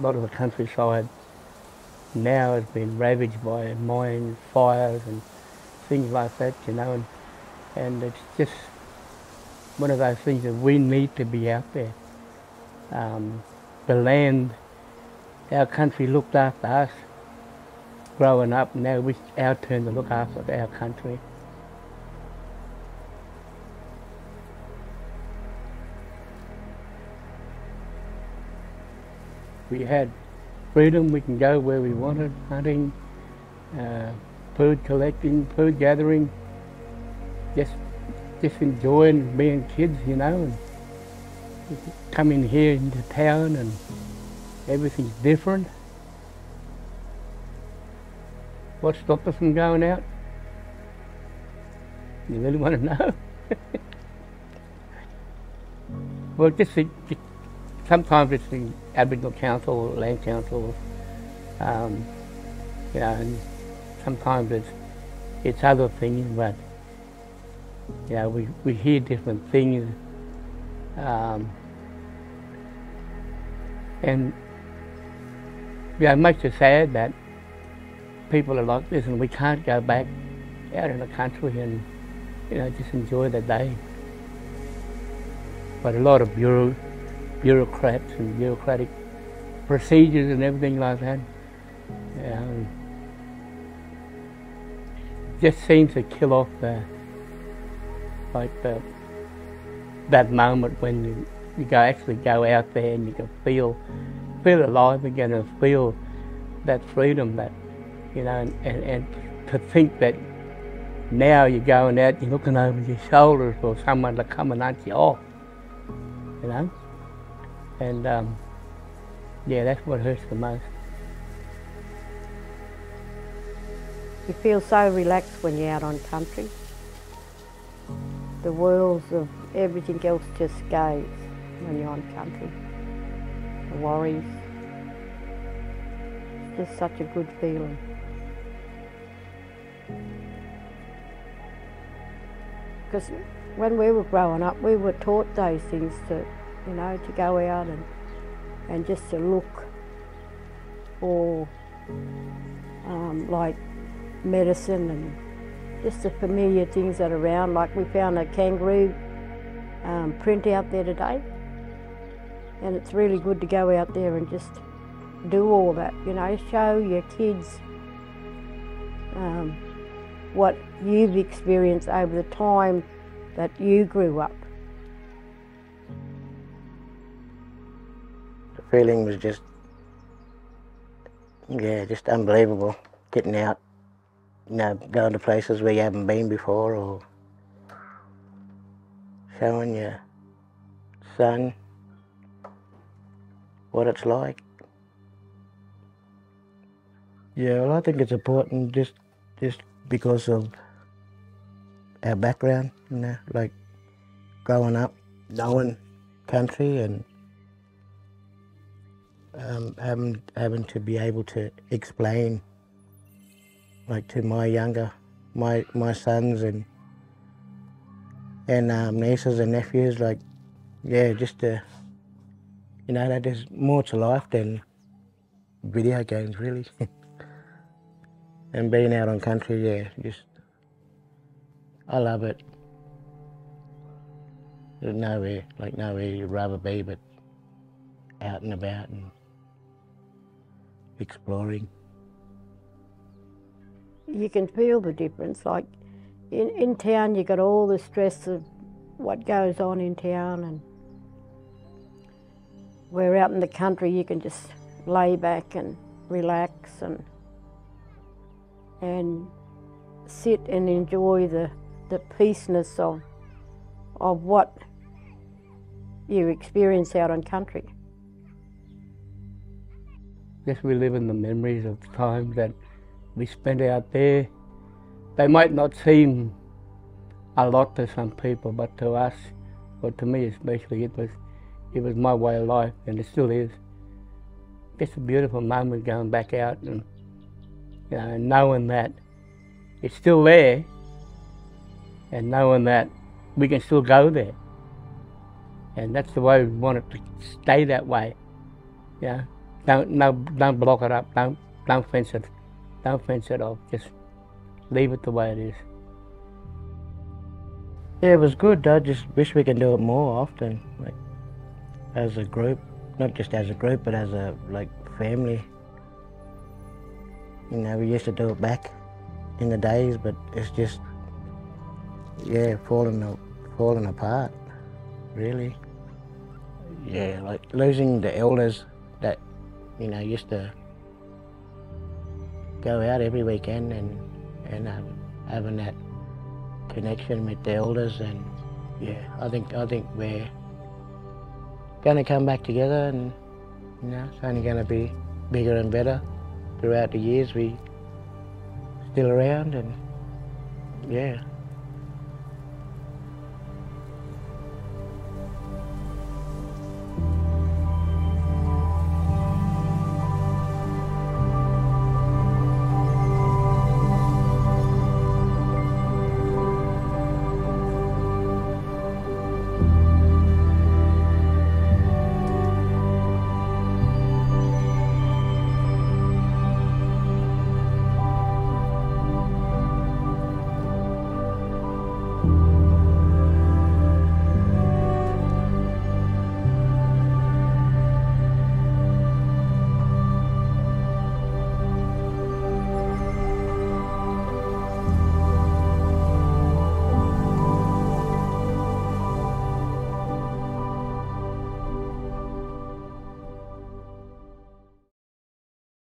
a lot of the countryside now has been ravaged by mines, fires and things like that, you know, and, and it's just one of those things that we need to be out there. Um, the land, our country looked after us growing up, now it's our turn to look after our country. We had freedom, we can go where we wanted, hunting, uh, food collecting, food gathering, just just enjoying being kids, you know, and coming here into town and everything's different. What stopped us from going out? You really want to know? well, just, just sometimes it's Aboriginal Council Land Council, um, you know, and sometimes it's it's other things, but you know, we, we hear different things. Um, and yeah, it makes sad that people are like this and we can't go back out in the country and, you know, just enjoy the day. But a lot of bureau, bureaucrats and bureaucratic procedures and everything like that. Um, just seems to kill off the like the, that moment when you, you go actually go out there and you can feel feel alive again and feel that freedom that you know and, and, and to think that now you're going out you're looking over your shoulders for someone to come and hunt you off you know and um, yeah that's what hurts the most you feel so relaxed when you're out on country the worlds of everything else just goes when you're on country. The worries. It's just such a good feeling. Because when we were growing up, we were taught those things to, you know, to go out and, and just to look for um, like medicine and just the familiar things that are around. Like we found a kangaroo um, print out there today, and it's really good to go out there and just do all that. You know, show your kids um, what you've experienced over the time that you grew up. Feeling was just, yeah, just unbelievable. Getting out you know, going to places where you haven't been before or showing your son what it's like. Yeah, well, I think it's important just just because of our background, you know, like growing up, knowing country and um, having having to be able to explain like to my younger, my my sons and and um, nieces and nephews. Like, yeah, just to, you know, that there's more to life than video games, really. and being out on country, yeah, just I love it. There's nowhere like nowhere you'd rather be, but out and about and exploring you can feel the difference. Like in, in town, you got all the stress of what goes on in town, and where out in the country, you can just lay back and relax and and sit and enjoy the the peaceness of of what you experience out on country. Yes, we live in the memories of the times that we spent out there. They might not seem a lot to some people, but to us, or to me especially, it was it was my way of life, and it still is. It's a beautiful moment going back out and you know, knowing that it's still there, and knowing that we can still go there. And that's the way we want it to stay that way. Yeah, Don't no don't block it up. Don't don't fence it. Don't fence it off. Just leave it the way it is. Yeah, it was good. I just wish we can do it more often, like as a group, not just as a group, but as a like family. You know, we used to do it back in the days, but it's just yeah, falling falling apart, really. Yeah, like losing the elders that you know used to go out every weekend and and um, having that connection with the elders and yeah, I think I think we're gonna come back together and you know it's only gonna be bigger and better throughout the years we still around and yeah